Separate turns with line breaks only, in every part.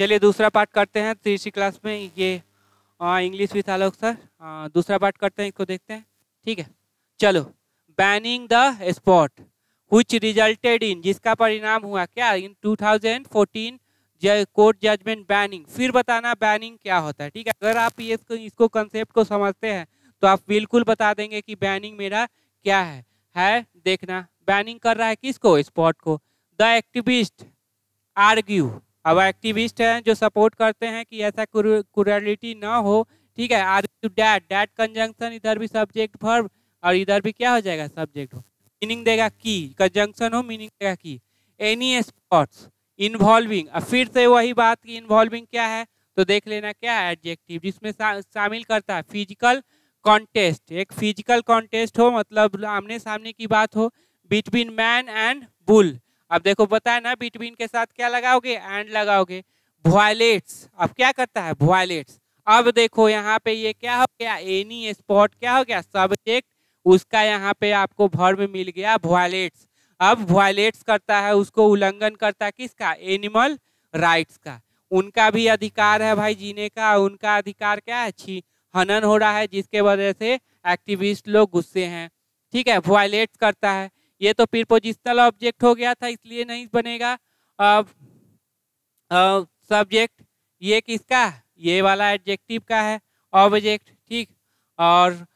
चलिए दूसरा पार्ट करते हैं तीसरी क्लास में ये इंग्लिश विथ आलोक सर। दूसरा पार्ट करते हैं इसको देखते हैं। ठीक है चलो। Banning the spot hooch resulted in जिसका परिणाम हुआ क्या? इन 2014 कोर्ट जजमेंट बैनिंग फिर बताना बैनिंग क्या होता है ठीक है? अगर आप ये इसको, इसको कंसेप्ट को समझते हैं तो आप बिल्कुल बता देंगे कि बैनिंग मेरा क्या है। है देखना। बैनिंग कर रहा है किसको? स्पॉट को। द एक्टिविस्ट आर्ग्यू अब एक्टिविस्ट हैं जो सपोर्ट करते हैं कि ऐसा कुरलिटी ना हो, ठीक है? आर्ग्यू डैट डैट कंजंक्शन इधर भी सब्जेक्ट वर्ब और इधर भी क्या हो जाएगा सब्जेक्ट मीनिंग देगा की कंजंक्शन हो मीनिंग देगा की। एनी स्पॉट्स इन्वॉल्विंग अब फिर से वही बात की इन्वॉल्विंग क्या है? तो देख लेना क्या है एडजेक्टिव जिसमें शामिल करता है फ़िज़िकल कॉन्टेस्ट एक फ़िज़िकल कॉन्टेस्ट हो मतलब आमने सामने की बात हो बिटवीन मैन एंड बुल अब देखो है ना बिटवीन के साथ क्या लगाओगे? एंड लगाओगे। वॉयलेट्स अब क्या करता है? वॉयलेट्स अब देखो, यहाँ पे ये क्या हो गया? एनी स्पॉट क्या हो गया? सब्जेक्ट उसका यहाँ पे आपको भर्व मिल गया वॉयलेट्स अब वॉयलेट्स करता है, उसको उल्लंघन करता है किसका? एनिमल राइट्स का। उनका भी अधिकार है भाई जीने का। उनका अधिकार क्या है? छी, हनन हो रहा है, जिसके वजह से एक्टिविस्ट लोग गुस्से हैं। ठीक है वॉयलेट्स करता है। ये तो प्रीपोजिशनल ऑब्जेक्ट हो गया था, इसलिए नहीं बनेगा। अब सब्जेक्ट ये किसका? ये वाला एडजेक्टिव का है ऑब्जेक्ट ठीक? और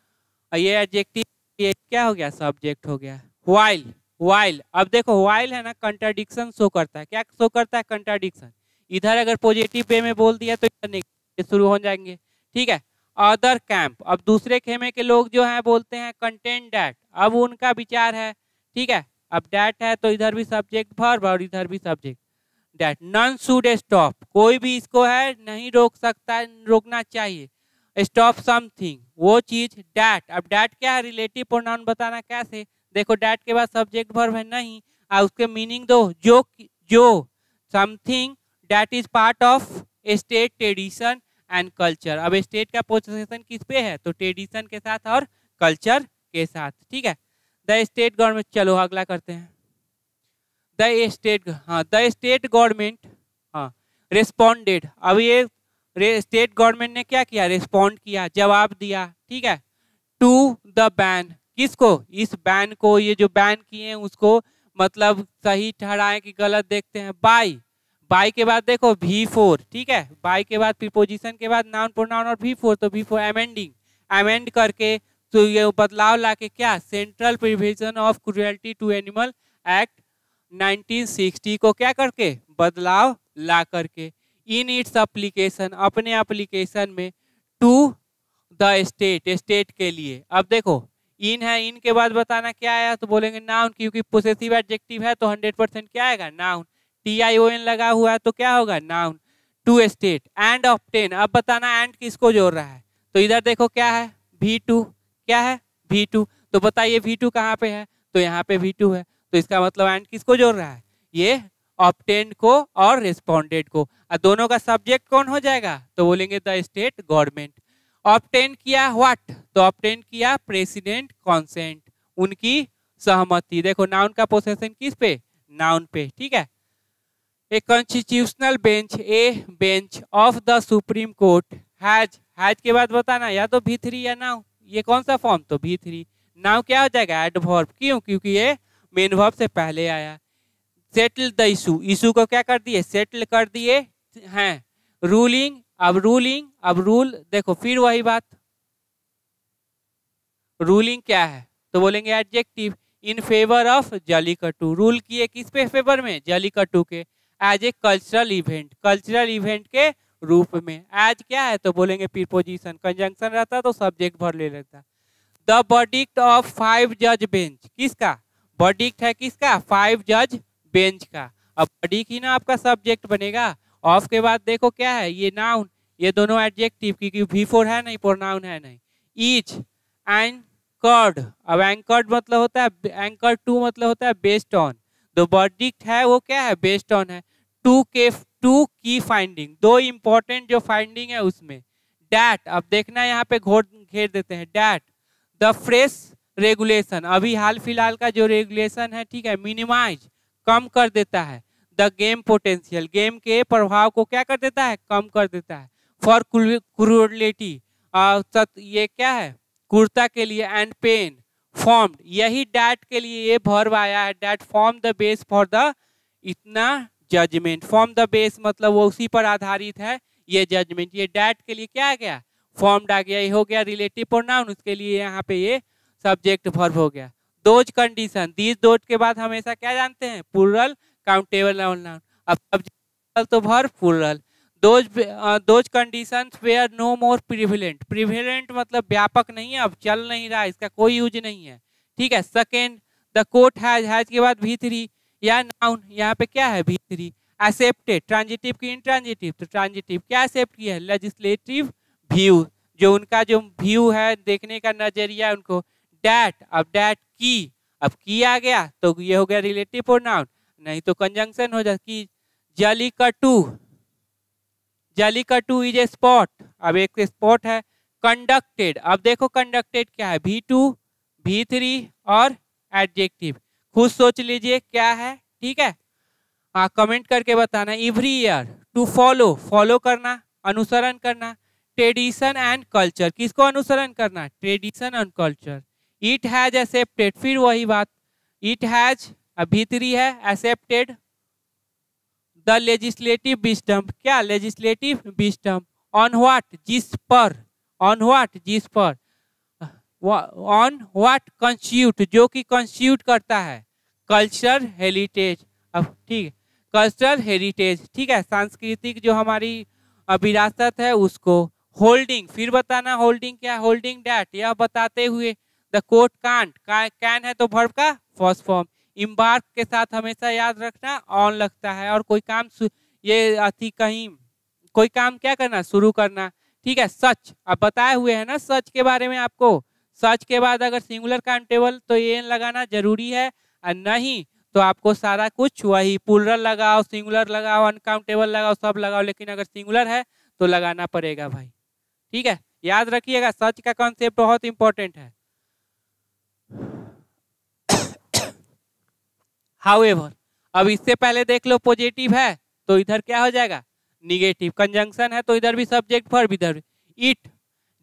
ये एडजेक्टिव ये क्या हो गया? सब्जेक्ट हो गया। वाइल वाइल अब देखो वाइल है ना कंट्राडिक्शन शो करता है। क्या शो करता है? कंट्राडिक्शन इधर अगर पॉजिटिव वे में बोल दिया तो इधर शुरू हो जाएँगे। ठीक है? अदर कैंप अब दूसरे खेमे के लोग जो हैं, बोलते हैं कंटेंट डैट अब उनका विचार है ठीक है? अब डैट है तो इधर भी सब्जेक्ट वर्ब और इधर भी subject that none should stop कोई भी इसको है, नहीं रोक सकता, रोकना चाहिए। स्टॉप समथिंग वो चीज़ डैट अब डैट क्या है? रिलेटिव प्रोनाउन बताना कैसे? देखो डैट के बाद सब्जेक्ट वर्ब है नहीं। आ, उसके मीनिंग दो। जो जो something that is part of state tradition and culture अब स्टेट का पोजिशन किस पे है? तो ट्रेडिशन के साथ और कल्चर के साथ। ठीक है? द स्टेट गवर्नमेंट चलो अगला करते हैं। द स्टेट हाँ द स्टेट गवर्नमेंट हाँ रिस्पॉन्डेड अब ये स्टेट गवर्नमेंट ने क्या किया? रिस्पॉन्ड किया, जवाब दिया, ठीक है? टू द बैन किसको? इस बैन को, ये जो बैन किए हैं, उसको मतलब सही ठहराए कि गलत देखते हैं। बाई बाई के बाद देखो वी फोर ठीक है? बाई के बाद प्रीपोजिशन के बाद नाउन प्रोनाउन और वी फोर तो वी फोर एमेंडिंग एमेंड करके तो ये बदलाव ला के क्या central provision of cruelty to animal act 1960 को क्या करके? बदलाव ला करके। इन इट्स अप्लीकेशन अपने एप्लीकेशन में टू द स्टेट स्टेट के लिए। अब देखो इन है इन के बाद बताना क्या आया? तो बोलेंगे नाउन क्योंकि पोसेसिव एडजेक्टिव है तो 100 परसेंट क्या आएगा? Noun T I O N लगा हुआ है तो क्या होगा? Noun to state and of ten अब बताना एंड किसको जोड़ रहा है? तो इधर देखो क्या है? वी टू क्या है? वी टू तो बताइए वी टू कहाँ पे है? तो यहाँ पे वी टू है। तो इसका मतलब एंड किसको जोड़ रहा है? ये ऑप्टेंड को और रिस्पॉन्डेड को। और दोनों का सब्जेक्ट कौन हो जाएगा? तो बोलेंगे द स्टेट गवर्नमेंट ऑप्टेन किया व्हाट तो ऑप्टेन किया प्रेसिडेंट कॉन्सेंट उनकी सहमति। देखो नाउन का पोसेशन किस पे? नाउन पे। ठीक है? A constitutional bench, a bench of the supreme court has has के बाद बताना। या तो भी थ्री या नाउ ये कौन सा फॉर्म तो भी थ्री नाउ क्या हो जाएगा? एडवर्ब क्यों? क्योंकि ये मेन वर्ब से पहले आया। सेटल द इशू इशू को क्या कर दिए? सेटल कर दिए। हैं। रूलिंग अब रूलिंग अब रूल देखो, फिर वही बात। रूलिंग क्या है? तो बोलेंगे adjective in favour of Jallikattu rule किए किस पे? फेवर में? जलीकट्टू के। As a cultural event cultural event के रूप में। एज क्या है तो बोलेंगे प्रीपोजिशन कंजंक्शन रहता तो सब्जेक्ट भर ले लेता। द बर्डिक्ट ऑफ़ फाइव जज बेंच किसका? बर्डिक्ट है किसका? फाइव जज बेंच का। अब बर्डिक ही ना आपका सब्जेक्ट बनेगा। ऑफ़ के बाद देखो क्या है, ये नाउन ये दोनों एडजेक्टिव क्योंकि वी फोर है नहीं प्रोनाउन है नहीं। ईच एंकर्ड अब एंकर्ड मतलब होता है एंकर टू मतलब होता है बेस्ड ऑन जो वर्डिक्ट है वो क्या है बेस्ड ऑन है। टू के, टू की फाइंडिंग दो इंपॉर्टेंट जो फाइंडिंग है उसमें। डैट अब देखना यहाँ पे घोर घेर देते हैं। डैट द फ्रेश रेगुलेशन अभी हाल फ़िलहाल का जो रेगुलेशन है, ठीक है मिनिमाइज कम कर देता है। द गेम पोटेंशियल गेम के प्रभाव को क्या कर देता है? कम कर देता है। फॉर क्रूरलिटी ये क्या है? कुर्ता के लिए एंड पेन फॉर्म्ड यही डैट के लिए ये भर्व आया है। That form the base for the इतना जजमेंट फॉर्म द बेस मतलब वो उसी पर आधारित है, ये जजमेंट ये डैट के लिए क्या आ गया? फॉर्म्ड आ गया, ये हो गया रिलेटिव प्रोनाउन उसके लिए यहाँ पे ये सब्जेक्ट वर्ब हो गया. दोज कंडीशन दीज दोज के बाद हमेशा क्या जानते हैं? पुरल काउंटेबल नाउन अब सब्जेक्ट तो भर plural those those condition where no more prevalent prevalent मतलब व्यापक नहीं है, अब चल नहीं रहा, इसका कोई यूज़ नहीं है. ठीक है? Second the court has has के बाद भी थ्री या नाउन यहाँ पे क्या है भी थ्री एक्सेप्टेड ट्रांजिटिव की इंट्रांजिटिव तो ट्रांजिटिव क्या एक्सेप्ट किया है? लेजिस्लेटिव व्यू जो उनका जो व्यू है देखने का नज़रिया उनको डैट अब डैट की, अब की आ गया तो ये हो गया रिलेटिव और नाउन नहीं तो कंजंक्शन हो जाता, कि जली कटू जली कटू इज़ ए स्पॉट अब एक स्पॉट है कंडक्टेड अब देखो कंडक्टेड क्या है? भी टू भी थ्री और एडजेक्टिव खुद सोच लीजिए क्या है, ठीक है? हाँ कमेंट करके बताना। Every year to follow follow करना, अनुसरण करना। ट्रेडिशन एंड कल्चर किसको अनुसरण करना? Tradition and culture it has accepted फिर वही बात। इट हैज़ भीतरी है एक्सेप्टेड द लेजिस्लेटिव विस्टम क्या? लेजिस्लेटिव विस्टम ऑन व्हाट जिस पर। ऑन व्हाट जिस पर। ऑन व्हाट कंस्टिट्यूट जो कि कंस्टिट्यूट करता है। कल्चर हेरिटेज अब ठीक कल्चरल हेरिटेज ठीक है? सांस्कृतिक जो हमारी विरासत है, उसको होल्डिंग फिर बताना होल्डिंग क्या होल्डिंग डैट यह बताते हुए द कोट कांट कैन है तो भर्व का फ़र्स्ट फॉर्म इम्बार्क के साथ हमेशा याद रखना ऑन लगता है। और कोई काम ये अति कहीं, कोई काम क्या करना? शुरू करना। ठीक है? सच अब बताए हुए है ना सच के बारे में आपको। सच के बाद अगर सिंगुलर काउंटेबल तो ये लगाना ज़रूरी है। और नहीं तो आपको सारा कुछ वही पुलरल लगाओ सिंगुलर लगाओ अनकाउंटेबल लगाओ, सब लगाओ, लेकिन अगर सिंगुलर है तो लगाना पड़ेगा भाई। ठीक है? याद रखिएगा सच का कॉन्सेप्ट बहुत इंपॉर्टेंट है। हाउएवर अब इससे पहले देख लो पॉजिटिव है तो इधर क्या हो जाएगा? निगेटिव कंजंक्शन है तो इधर भी सब्जेक्ट वर्ब इधर इट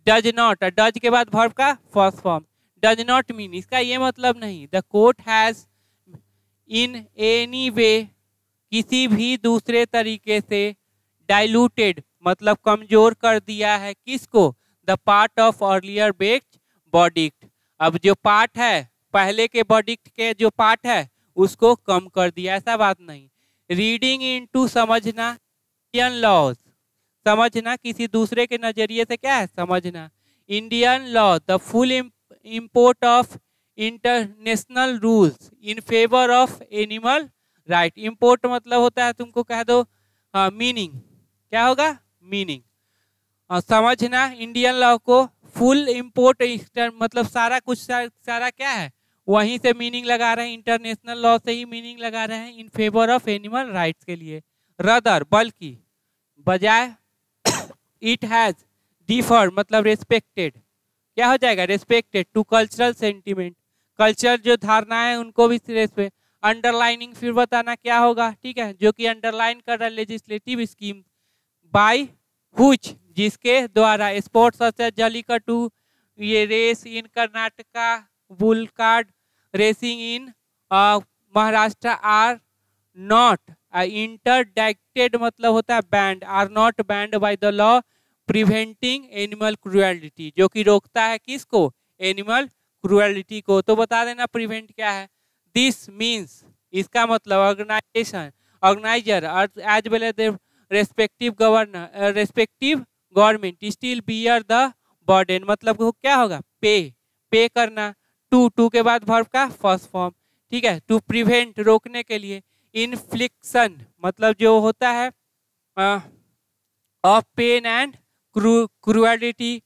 डज नॉट डज के बाद वर्ब का first form does not mean इसका ये मतलब नहीं। The court has in any way किसी भी दूसरे तरीके से डाइल्यूटेड मतलब कमज़ोर कर दिया है किसको? The part of earlier backed verdict अब जो पार्ट है, पहले के बॉडिक्ट के जो पार्ट है, उसको कम कर दिया। ऐसा बात नहीं। रीडिंग इनटू समझना लॉज समझना किसी दूसरे के नज़रिए से क्या है? समझना। Indian law the full import of international rules in favour of animal right import मतलब होता है तुमको कह दो मीनिंग क्या होगा? मीनिंग समझना इंडियन लॉ को फुल इम्पोर्ट मतलब सारा कुछ सारा, सारा क्या है? वहीं से मीनिंग लगा रहे हैं इंटरनेशनल लॉ से ही मीनिंग लगा रहे हैं in favour of animal rights के लिए। रदर बल्कि बजाय इट हैज़ डिफर मतलब रेस्पेक्टेड क्या हो जाएगा? Respected to cultural sentiment culture जो धारणा है, उनको भी पे अंडरलाइनिंग फिर बताना क्या होगा? ठीक है? जो कि अंडरलाइन कर रहा है लेजिस्लेटिव स्कीम बाय हुच जिसके द्वारा स्पोर्ट्स जलीकटू ये race in Karnataka bull cart racing in Maharashtra are not interdicted मतलब होता है banned are not banned by the law preventing animal cruelty जो कि रोकता है किसको? एनिमल क्रुएलिटी को। तो बता देना प्रिवेंट क्या है। दिस मीन्स इसका मतलब organisation organiser as well as respective governor respective government still bear the burden मतलब क्या होगा? पे पे करना। टू टू के बाद वर्ब का फ़र्स्ट फॉर्म ठीक है? टू प्रिवेंट रोकने के लिए। इनफ्लिक्शन मतलब जो होता है ऑफ़ पेन एंड क्रुएलिटी